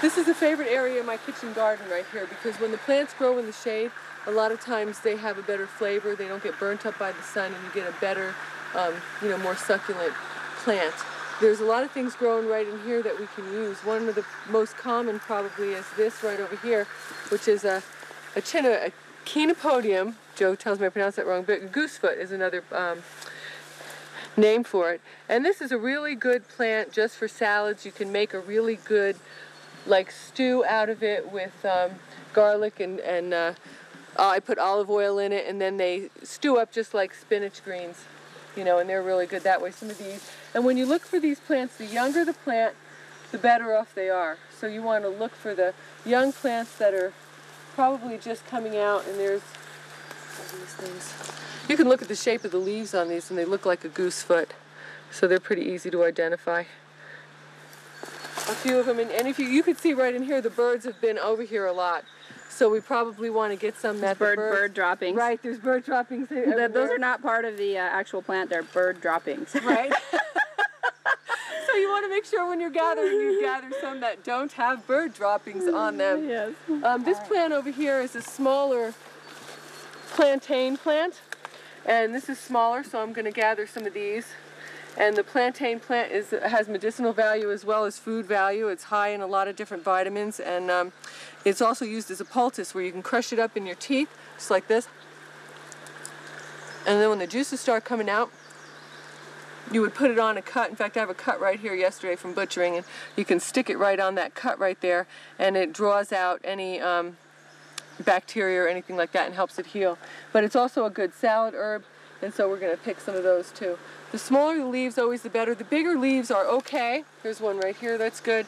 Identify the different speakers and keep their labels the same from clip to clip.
Speaker 1: This is a favorite area in my kitchen garden right here because when the plants grow in the shade, a lot of times they have a better flavor. They don't get burnt up by the sun and you get a better, um, you know, more succulent plant. There's a lot of things growing right in here that we can use. One of the most common probably is this right over here, which is a, a, china, a chenopodium. Joe tells me I pronounced that wrong, but goosefoot is another um, name for it. And this is a really good plant just for salads. You can make a really good like stew out of it with um, garlic and, and uh, I put olive oil in it and then they stew up just like spinach greens you know, and they're really good that way, some of these. And when you look for these plants, the younger the plant, the better off they are. So you want to look for the young plants that are probably just coming out and there's these things. You can look at the shape of the leaves on these and they look like a goose foot. So they're pretty easy to identify. A few of them, and, and if you, you could see right in here, the birds have been over here a lot. So we probably want to get some that
Speaker 2: bird
Speaker 1: bird,
Speaker 2: bird droppings.
Speaker 1: Right, there's bird droppings.
Speaker 2: The, those are not part of the uh, actual plant. They're bird droppings.
Speaker 1: Right. so you want to make sure when you're gathering, you gather some that don't have bird droppings on them.
Speaker 2: Yes.
Speaker 1: Um, this plant over here is a smaller plantain plant, and this is smaller, so I'm going to gather some of these. And the plantain plant is has medicinal value as well as food value. It's high in a lot of different vitamins, and um, it's also used as a poultice where you can crush it up in your teeth, just like this. And then when the juices start coming out, you would put it on a cut. In fact, I have a cut right here yesterday from butchering, and you can stick it right on that cut right there, and it draws out any um, bacteria or anything like that and helps it heal. But it's also a good salad herb, and so we're going to pick some of those too. The smaller the leaves, always the better. The bigger leaves are okay. Here's one right here that's good.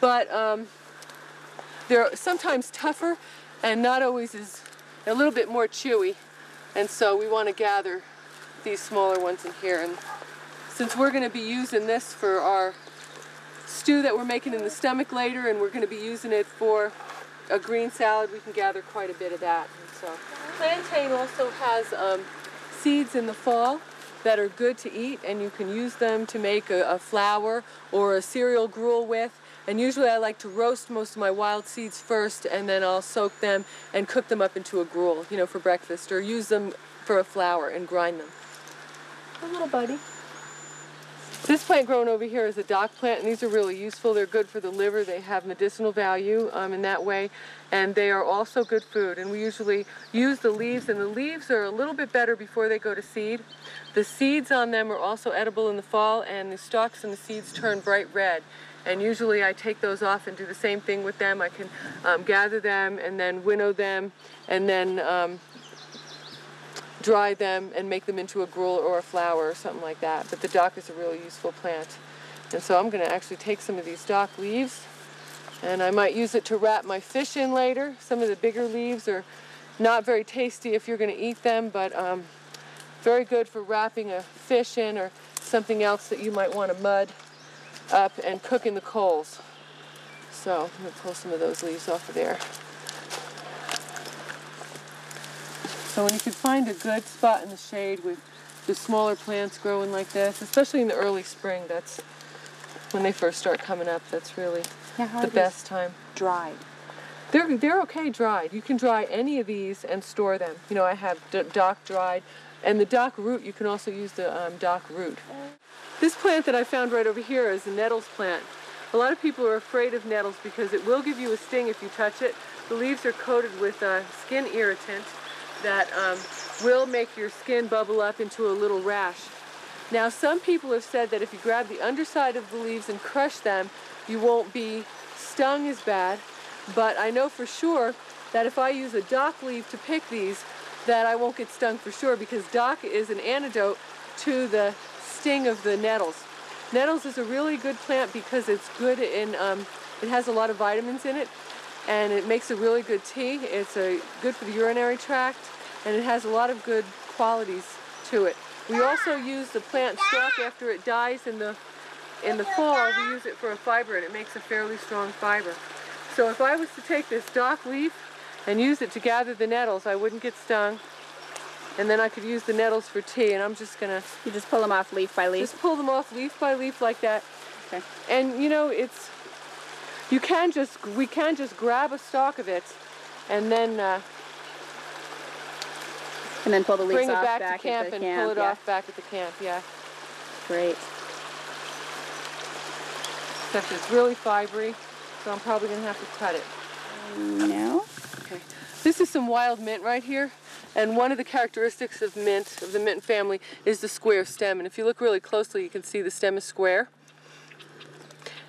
Speaker 1: But um, they're sometimes tougher and not always as, a little bit more chewy. And so we want to gather these smaller ones in here. And since we're going to be using this for our stew that we're making in the stomach later, and we're going to be using it for a green salad, we can gather quite a bit of that. And so plantain also has um, seeds in the fall that are good to eat and you can use them to make a, a flour or a cereal gruel with. And usually I like to roast most of my wild seeds first and then I'll soak them and cook them up into a gruel, you know, for breakfast or use them for a flour and grind them. A little buddy. This plant growing over here is a dock plant, and these are really useful. They're good for the liver. They have medicinal value um, in that way, and they are also good food. And we usually use the leaves, and the leaves are a little bit better before they go to seed. The seeds on them are also edible in the fall, and the stalks and the seeds turn bright red. And usually I take those off and do the same thing with them. I can um, gather them and then winnow them and then um, dry them and make them into a gruel or a flour or something like that. But the dock is a really useful plant. And so I'm going to actually take some of these dock leaves and I might use it to wrap my fish in later. Some of the bigger leaves are not very tasty if you're going to eat them, but um, very good for wrapping a fish in or something else that you might want to mud up and cook in the coals. So I'm going to pull some of those leaves off of there. So when you can find a good spot in the shade with the smaller plants growing like this, especially in the early spring, that's when they first start coming up, that's really the best time.
Speaker 2: Dried.
Speaker 1: They're, they're okay dried. You can dry any of these and store them. You know, I have dock dried, and the dock root, you can also use the um, dock root. This plant that I found right over here is a nettles plant. A lot of people are afraid of nettles because it will give you a sting if you touch it. The leaves are coated with a skin irritant that um, will make your skin bubble up into a little rash. Now some people have said that if you grab the underside of the leaves and crush them, you won't be stung as bad, but I know for sure that if I use a dock leaf to pick these, that I won't get stung for sure because dock is an antidote to the sting of the nettles. Nettles is a really good plant because it's good in, um, it has a lot of vitamins in it and it makes a really good tea. It's a, good for the urinary tract, and it has a lot of good qualities to it. We also use the plant stalk after it dies in the in the fall. We use it for a fiber, and it makes a fairly strong fiber. So if I was to take this dock leaf and use it to gather the nettles, I wouldn't get stung. And then I could use the nettles for tea, and I'm just gonna...
Speaker 2: You just pull them off leaf by leaf?
Speaker 1: Just pull them off leaf by leaf like that. Okay. And you know, it's you can just we can just grab a stalk of it and then uh,
Speaker 2: And then pull the leaves
Speaker 1: bring it
Speaker 2: off
Speaker 1: back,
Speaker 2: back
Speaker 1: to camp and
Speaker 2: camp.
Speaker 1: pull it
Speaker 2: yeah.
Speaker 1: off back at the camp. Yeah,
Speaker 2: Great.
Speaker 1: except it's really fibery, so I'm probably gonna have to cut it.
Speaker 2: No.
Speaker 1: Okay. This is some wild mint right here. And one of the characteristics of mint, of the mint family, is the square stem. And if you look really closely, you can see the stem is square.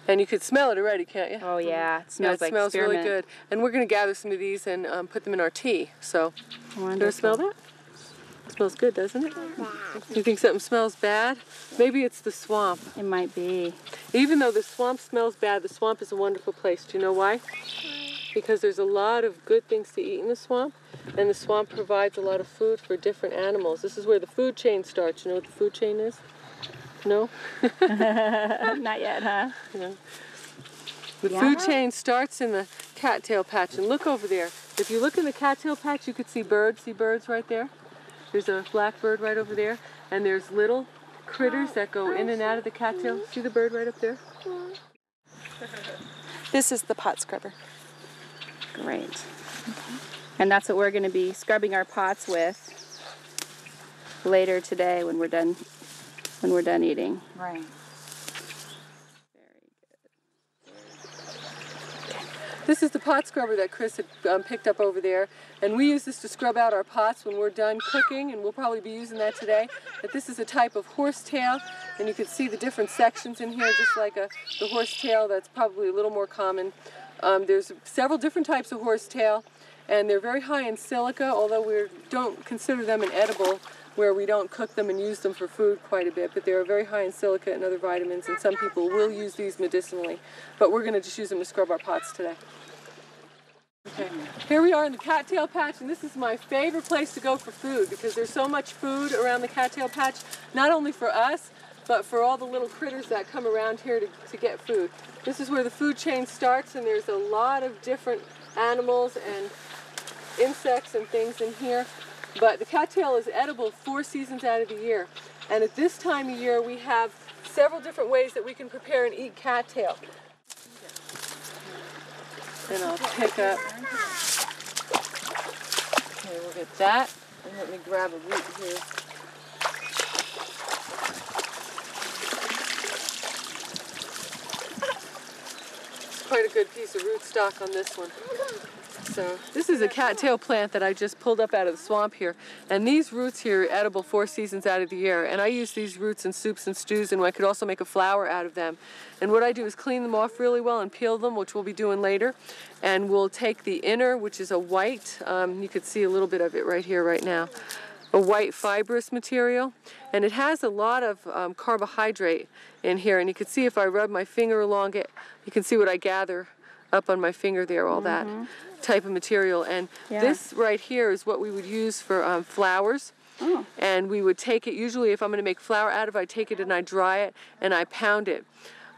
Speaker 1: And you can smell it already, can't you?
Speaker 2: Oh yeah, it
Speaker 1: Yeah,
Speaker 2: smells
Speaker 1: it
Speaker 2: like
Speaker 1: smells really good. And we're going to gather some of these and um, put them in our tea. So, to
Speaker 2: Wonderful.
Speaker 1: smell that? It smells good, doesn't it? You think something smells bad? Maybe it's the swamp.
Speaker 2: It might be.
Speaker 1: Even though the swamp smells bad, the swamp is a wonderful place. Do you know why? Because there's a lot of good things to eat in the swamp, and the swamp provides a lot of food for different animals. This is where the food chain starts. You know what the food chain is? No?
Speaker 2: Not yet, huh?
Speaker 1: No. The food chain starts in the cattail patch. And look over there. If you look in the cattail patch, you could see birds. See birds right there? There's a blackbird right over there. And there's little critters that go in and out of the cattail. See the bird right up there?
Speaker 3: This is the pot scrubber.
Speaker 2: Great. And that's what we're going to be scrubbing our pots with later today when we're done when we're done eating.
Speaker 3: Right.
Speaker 1: This is the pot scrubber that Chris had um, picked up over there, and we use this to scrub out our pots when we're done cooking, and we'll probably be using that today. But this is a type of horsetail, and you can see the different sections in here, just like a, the horsetail that's probably a little more common. Um, there's several different types of horsetail, and they're very high in silica, although we don't consider them an edible where we don't cook them and use them for food quite a bit, but they're very high in silica and other vitamins, and some people will use these medicinally. But we're going to just use them to scrub our pots today. Okay, here we are in the cattail patch, and this is my favorite place to go for food because there's so much food around the cattail patch, not only for us, but for all the little critters that come around here to, to get food. This is where the food chain starts, and there's a lot of different animals and insects and things in here. But the cattail is edible four seasons out of the year. And at this time of year, we have several different ways that we can prepare and eat cattail. And I'll pick up. Okay, we'll get that. And let me grab a root here. It's quite a good piece of rootstock on this one. So this is a cattail plant that I just pulled up out of the swamp here. And these roots here are edible four seasons out of the year. And I use these roots in soups and stews and I could also make a flour out of them. And what I do is clean them off really well and peel them, which we'll be doing later. And we'll take the inner, which is a white, um, you could see a little bit of it right here, right now. A white fibrous material, and it has a lot of um, carbohydrate in here. And you can see if I rub my finger along it, you can see what I gather up on my finger there, all that type of material. And
Speaker 2: Yeah.
Speaker 1: this right here is what we would use for um, flours.
Speaker 2: Oh.
Speaker 1: And we would take it, usually if I'm going to make flour out of it, I take it and I dry it and I pound it.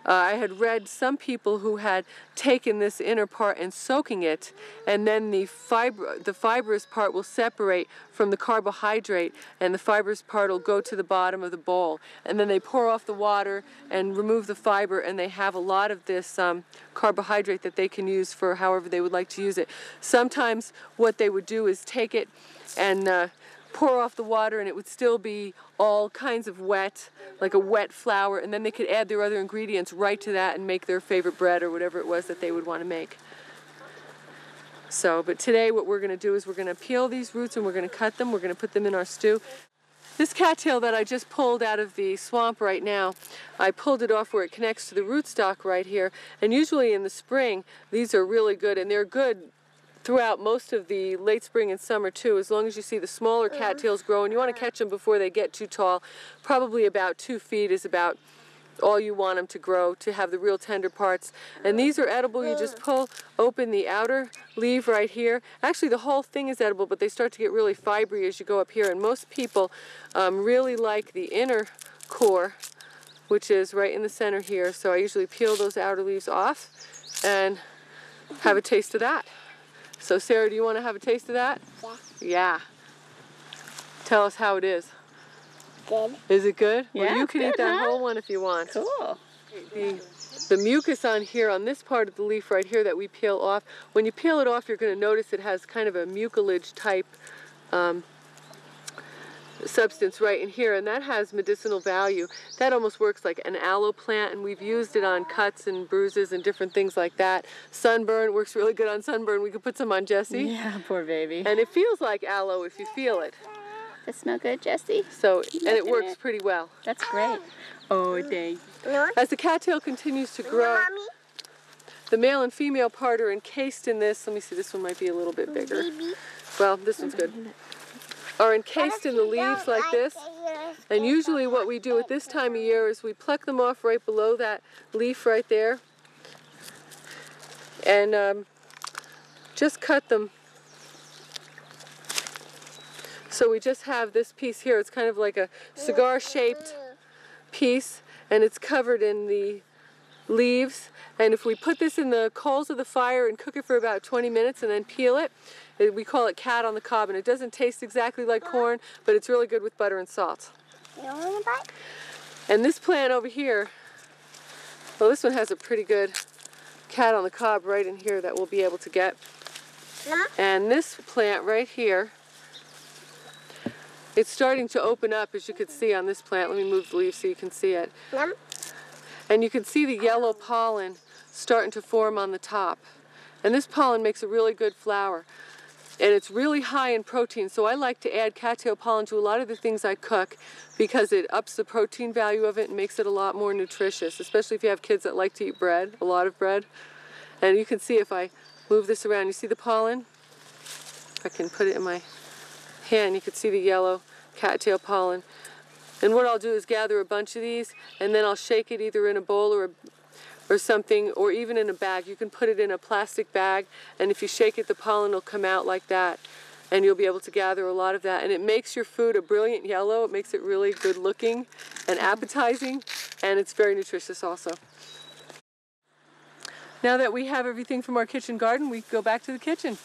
Speaker 1: Uh, I had read some people who had taken this inner part and soaking it, and then the fiber, the fibrous part will separate from the carbohydrate, and the fibrous part will go to the bottom of the bowl. And then they pour off the water and remove the fiber, and they have a lot of this um, carbohydrate that they can use for however they would like to use it. Sometimes what they would do is take it and uh, pour off the water and it would still be all kinds of wet, like a wet flour, and then they could add their other ingredients right to that and make their favorite bread or whatever it was that they would want to make. So, but today what we're going to do is we're going to peel these roots and we're going to cut them, we're going to put them in our stew. This cattail that I just pulled out of the swamp right now, I pulled it off where it connects to the rootstock right here. And usually in the spring, these are really good, and they're good throughout most of the late spring and summer too, as long as you see the smaller cattails growing. You want to catch them before they get too tall. Probably about two feet is about all you want them to grow to have the real tender parts. And these are edible. You just pull open the outer leaf right here. Actually, the whole thing is edible, but they start to get really fibery as you go up here. And most people um, really like the inner core, which is right in the center here. So I usually peel those outer leaves off and have a taste of that. So Sarah, do you want to have a taste of that?
Speaker 4: Yeah.
Speaker 1: Yeah. Tell us how it is.
Speaker 4: Good.
Speaker 1: Is it good? well,
Speaker 2: Yeah,
Speaker 1: you
Speaker 2: it's
Speaker 1: can eat that
Speaker 2: huh?
Speaker 1: whole one if you want.
Speaker 2: Cool.
Speaker 1: The the mucus on here, on this part of the leaf right here that we peel off, when you peel it off, you're going to notice it has kind of a mucilage type um, substance right in here, and that has medicinal value. That almost works like an aloe plant, and we've used it on cuts and bruises and different things like that. Sunburn works really good on sunburn. We could put some on Jesse.
Speaker 2: Yeah, poor baby.
Speaker 1: And it feels like aloe if you feel it.
Speaker 2: Does it smell good, Jesse?
Speaker 1: So, and it works
Speaker 2: at-
Speaker 1: pretty well.
Speaker 2: That's great. Oh, dang.
Speaker 1: As the cattail continues to grow, the male and female part are encased in this. Let me see, this one might be a little bit bigger. Well, this one's good. Are encased in the leaves like this. And usually what we do at this time of year is we pluck them off right below that leaf right there. And um, just cut them. So we just have this piece here. It's kind of like a cigar shaped piece and it's covered in the leaves. And if we put this in the coals of the fire and cook it for about 20 minutes and then peel it, we call it cat on the cob. And it doesn't taste exactly like corn, but it's really good with butter and salt.
Speaker 3: You want to buy?
Speaker 1: And this plant over here, well, this one has a pretty good cat on the cob right in here that we'll be able to get. And this plant right here, it's starting to open up as you can see on this plant. Let me move the leaves so you can see it. And you can see the yellow pollen starting to form on the top. And this pollen makes a really good flour. And it's really high in protein, so I like to add cattail pollen to a lot of the things I cook because it ups the protein value of it and makes it a lot more nutritious, especially if you have kids that like to eat bread, a lot of bread. And you can see if I move this around, you see the pollen? I can put it in my hand, you can see the yellow cattail pollen. And what I'll do is gather a bunch of these and then I'll shake it either in a bowl or a, or something or even in a bag. You can put it in a plastic bag and if you shake it the pollen will come out like that and you'll be able to gather a lot of that and it makes your food a brilliant yellow. It makes it really good looking and appetizing and it's very nutritious also. Now that we have everything from our kitchen garden, we go back to the kitchen.